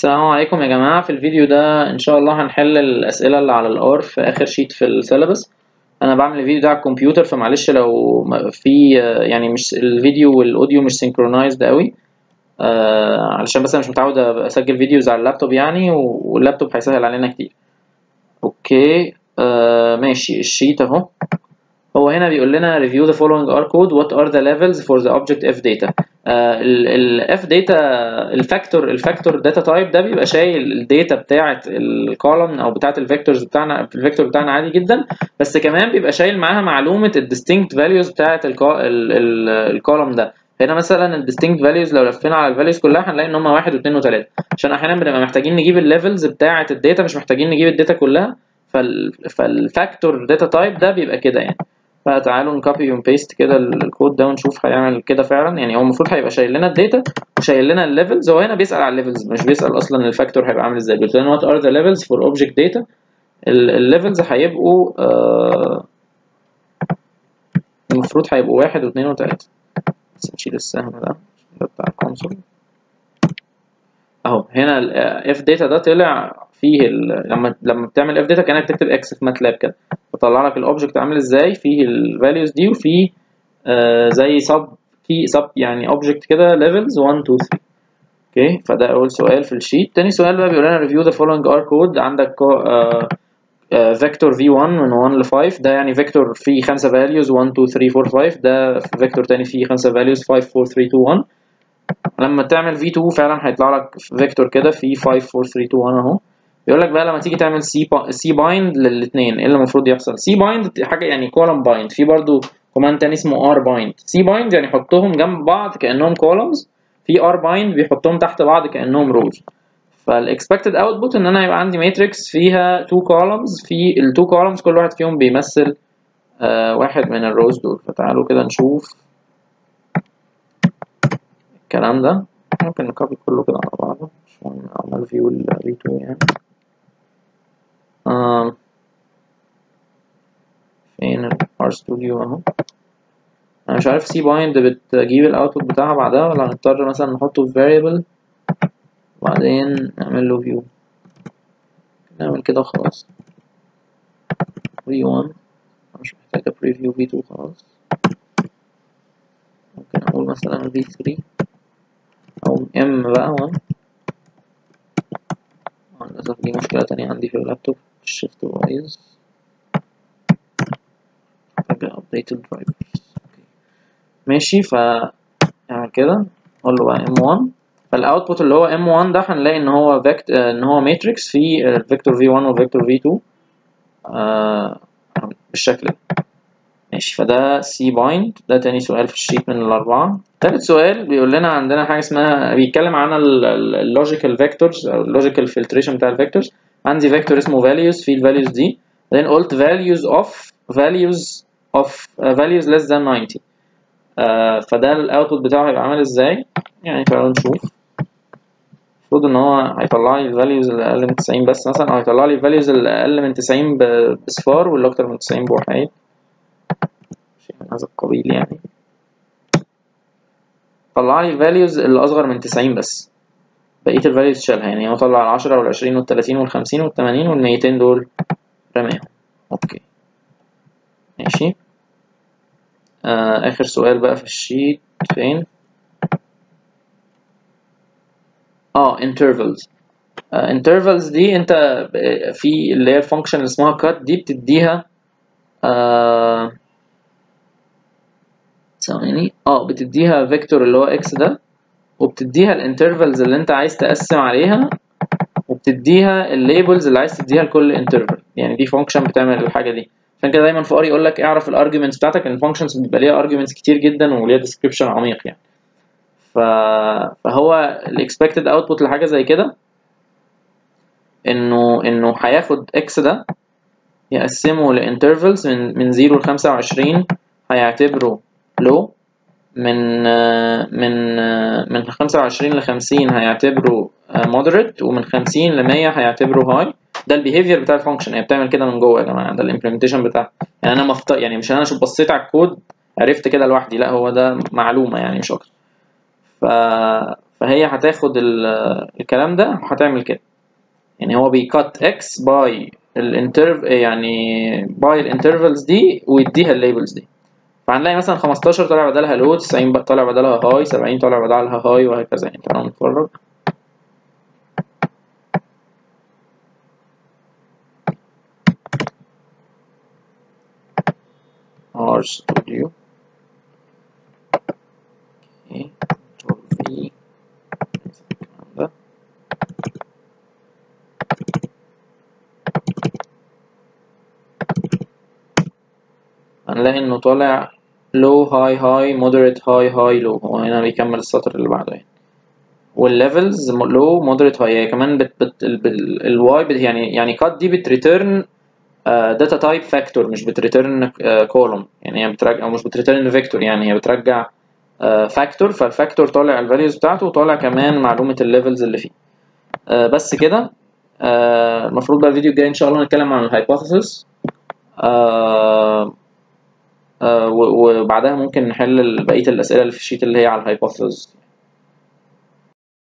السلام عليكم يا جماعة. في الفيديو ده إن شاء الله هنحل الأسئلة اللي على ال R في آخر sheet في ال syllabus أنا بعمل الفيديو ده على الكمبيوتر فمعلش لو في يعني مش الفيديو وال audio مش synchronized قوي آه علشان بس أنا مش متعود أسجل videos على اللابتوب يعني واللابتوب هيسهل علينا كتير. okay. آه ماشي. ال sheet أهو. هو هنا بيقول لنا review the following R code. What are the levels for the object f data? ال f data ال factor ال factor data type ده بيبقى شايل ال data بتاعه ال column أو بتاعه ال vectors بتاعنا ال vector بتاعنا عادي جدا بس كمان بيبقى شايل معاها معلومة ال distinct values بتاعه ال column ده. هنا مثلا ال distinct values لو لفينا على ال values كلها هنلاقي إن هم واحد واثنين وثلاثة. عشان أحيانا بنبقى محتاجين نجيب ال levels بتاعه ال data مش محتاجين نجيب ال data كلها. فال فال factor data type ده بيبقى كده يعني. فتعالوا ن copy ون paste كده الكود ده ونشوف هيعمل كده فعلا. يعني هو المفروض هيبقى شايل لنا ال data وشايل لنا ال levels هو هنا بيسأل على ال levels مش بيسأل أصلا ال factor هيبقى عامل إزاي. بيقول لنا what are the levels for object data. ال levels هيبقوا آه المفروض هيبقوا واحد واثنين وتلاتة. بس نشيل السهم ده ده بتاع ال console أهو هنا ال f data ده طلع فيه. لما لما بتعمل f data كأنك بتكتب x في MATLAB كده. بطلع لك ال object عامل إزاي فيه ال values دي وفيه آه زي سب كي سب يعني object كده levels 1 2 3 okay فده أول سؤال في ال sheet. تاني سؤال بقى بيقول لنا review the following R code عندك vector في 1 من 1 ل 5 ده يعني vector فيه خمسة values 1 2 3 4 5 ده vector تاني فيه خمسة values 5 4 3 2 1 لما تعمل v2 فعلا هيطلع لك vector كده فيه 5 4 3 2 1 أهو. بيقول لك بقى لما تيجي تعمل c cbind للاثنين إيه اللي المفروض يحصل؟ cbind حاجة يعني column bind في برضو command تاني اسمه rbind cbind يعني حطهم جنب بعض كأنهم columns في rbind بيحطهم تحت بعض كأنهم rows فال expected output إن أنا يبقى عندي matrix فيها two columns في ال two columns كل واحد فيهم بيمثل آه واحد من ال rows دول. فتعالوا كده نشوف الكلام ده. ممكن ن copy كله كده على بعضه عشان اعمل view ال v2 يعني. فين ال RStudio أهو. أنا مش عارف cbind بتجيب ال output بتاعها بعدها ولا هنضطر مثلا نحطه في variable وبعدين نعمل له view. نعمل كده وخلاص. V1 مش محتاجة preview v2 خلاص. ممكن أقول مثلا v3 أو m بقى 1 للأسف دي مشكلة تانية عندي في اللابتوب shift wise محتاجة update الدرايفرز ماشي ف يعني كده أقول له بقى m1 فالاوتبوت اللي هو m1 ده هنلاقي إن هو فيكت إن هو ماتريكس في الفيكتور v1 والفيكتور v2 آه بالشكل ده. ماشي فده سي بايند ده تاني سؤال في الشيت من الأربعة. تالت سؤال بيقول لنا عندنا حاجة اسمها بيتكلم عن اللوجيكال فيكتورز أو اللوجيكال فلتريشن بتاع الفيكتورز عندي vector اسمه values فيه ال values دي. Then قلت values of values of uh, values less than 90 uh, فده ال output بتاعه هيبقى عامل إزاي؟ يعني تعالوا نشوف. المفروض إن هو هيطلع لي ال values اللي أقل من 90 بس مثلا أو هيطلع لي ال values اللي أقل من 90 بصفار واللي أكتر من 90 بوحايد شيء من هذا القبيل يعني. طلع لي ال values اللي اصغر من 90 بس. بقية ال values شالها يعني هو طلع ال 10 وال 20 وال 30 وال 50 وال 80 وال 200 دول رماهم. أوكي. ماشي. آه آخر سؤال بقى في ال sheet فين؟ آه intervals. آه intervals دي أنت في اللي هي ال function اللي اسمها cut دي بتديها آه ثواني. آه بتديها vector اللي هو x ده. وبتديها ال intervals اللي انت عايز تقسم عليها وبتديها ال labels اللي عايز تديها لكل interval يعني دي function بتعمل الحاجة دي. عشان كده دايما في R يقول لك اعرف ال arguments بتاعتك ان ال functions بيبقى ليها arguments كتير جدا وليها description عميق يعني. فهو ال expected output لحاجة زي كده انه إنه هياخد x ده يقسمه ل intervals من من 0 ل 25 هيعتبره low من من من 25 ل 50 هيعتبره moderate ومن 50 ل 100 هيعتبره high. ده ال behavior بتاع ال function هي بتعمل كده من جوه يا جماعة. ده ال implementation بتاعها يعني أنا مفت... يعني مش أنا بصيت على الكود عرفت كده لوحدي. لا هو ده معلومة يعني مش أكتر. ف... فهي هتاخد الكلام ده وهتعمل كده. يعني هو بي cut x by ال interv يعني by ال intervals دي ويديها ال labels دي. فهنلاقي مثلا 15 طالع بدلها low 90 طالع بدلها high 70 طالع بدلها high وهكذا. يعني تعالوا نتفرج. R Studio. هنلاقي إنه طالع low high high moderate high high low هو هنا بيكمل السطر اللي بعده يعني وال levels low moderate high هي كمان بت بت الواي يعني يعني cut دي بت return data type factor مش بت return column يعني هي بترجع أو مش بت return vector يعني هي بترجع factor فال factor طالع ال values بتاعته وطالع كمان معلومة ال levels اللي فيه. آه بس كده. آه المفروض بقى الفيديو الجاي إن شاء الله نتكلم عن ال hypothesis آه وبعدها ممكن نحل بقية الأسئلة اللي في ال sheet اللي هي على ال hypothesis